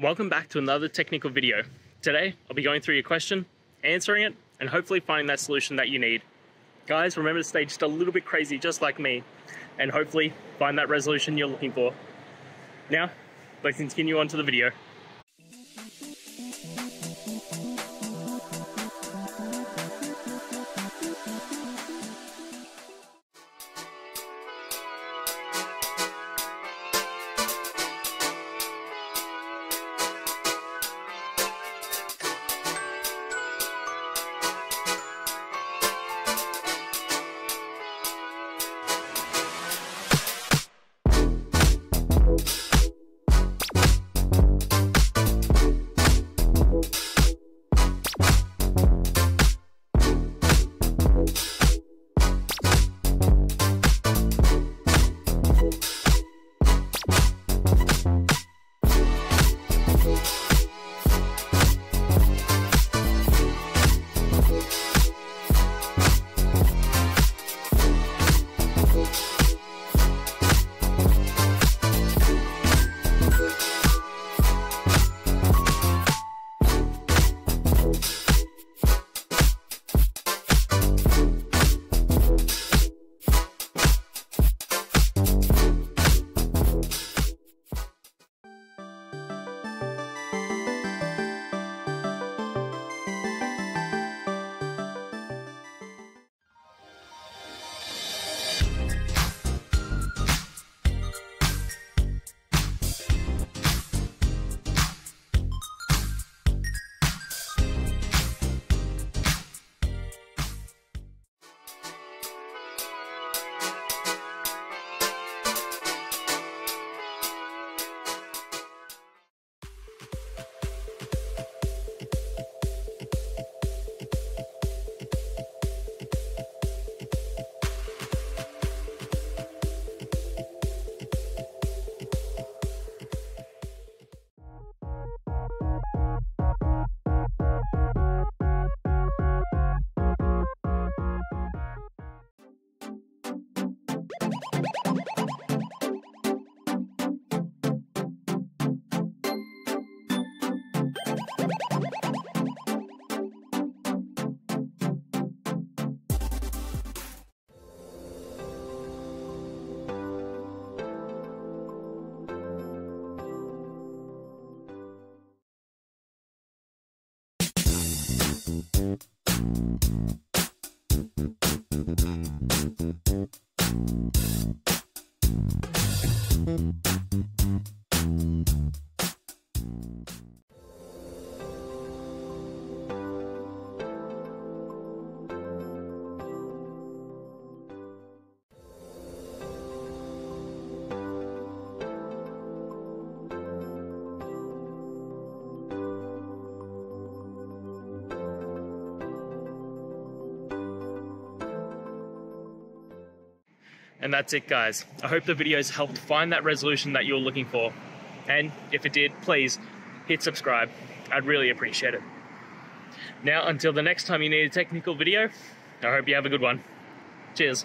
Welcome back to another technical video. Today, I'll be going through your question, answering it, and hopefully finding that solution that you need. Guys, remember to stay just a little bit crazy, just like me, and hopefully find that resolution you're looking for. Now, let's continue on to the video. And that's it, guys. I hope the videos helped find that resolution that you're looking for. And if it did, please hit subscribe. I'd really appreciate it. Now, until the next time you need a technical video, I hope you have a good one. Cheers.